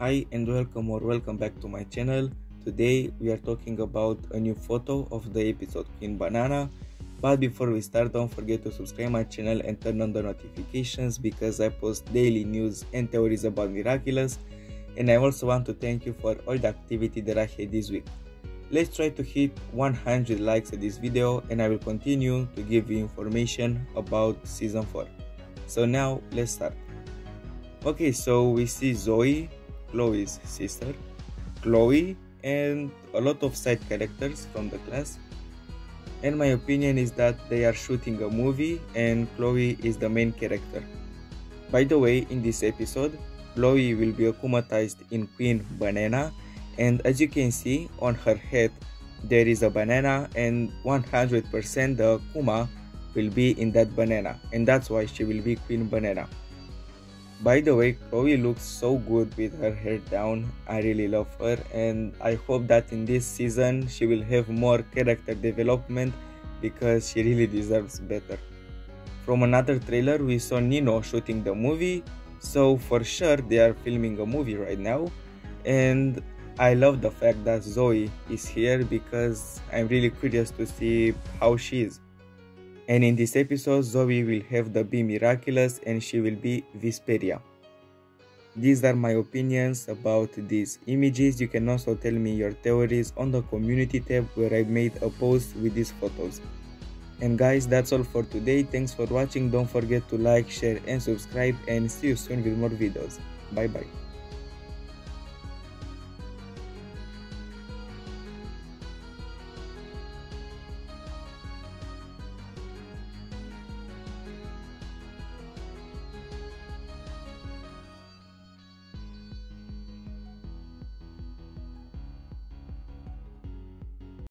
Hi and welcome or welcome back to my channel. Today we are talking about a new photo of the episode Queen Banana. But before we start, don't forget to subscribe my channel and turn on the notifications because I post daily news and theories about Miraculous. And I also want to thank you for all the activity that I had this week. Let's try to hit 100 likes at this video and I will continue to give you information about season 4. So now let's start. Okay, so we see Zoe, Chloe's sister, Chloe, and a lot of side characters from the class. And my opinion is that they are shooting a movie and Chloe is the main character. By the way, in this episode, Chloe will be akumatized in Queen Banana and as you can see on her head there is a banana and 100% the akuma will be in that banana and that's why she will be Queen Banana. By the way, Chloe looks so good with her hair down. I really love her and I hope that in this season she will have more character development because she really deserves better. From another trailer we saw Nino shooting the movie so for sure they are filming a movie right now and I love the fact that Zoe is here because I'm really curious to see how she is. And in this episode, Zoe will have the Bee Miraculous and she will be Vesperia. These are my opinions about these images. You can also tell me your theories on the community tab where I made a post with these photos. And guys, that's all for today. Thanks for watching. Don't forget to like, share and subscribe and see you soon with more videos. Bye bye.